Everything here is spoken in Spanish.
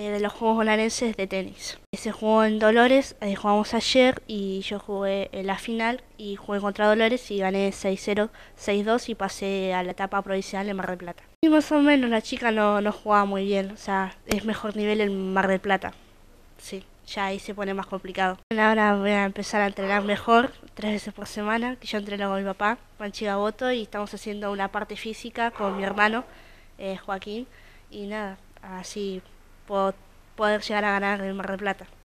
eh, de los Juegos Bonaerenses de tenis. Se jugó en Dolores, ahí jugamos ayer y yo jugué en la final y jugué contra Dolores y gané 6-0, 6-2 y pasé a la etapa provincial en Mar del Plata. Y más o menos la chica no, no jugaba muy bien, o sea, es mejor nivel en Mar del Plata. Sí, ya ahí se pone más complicado. Ahora voy a empezar a entrenar mejor, tres veces por semana, que yo entreno con mi papá, Panchi Gaboto, y estamos haciendo una parte física con mi hermano, eh, Joaquín, y nada, así poder llegar a ganar en Mar del Plata.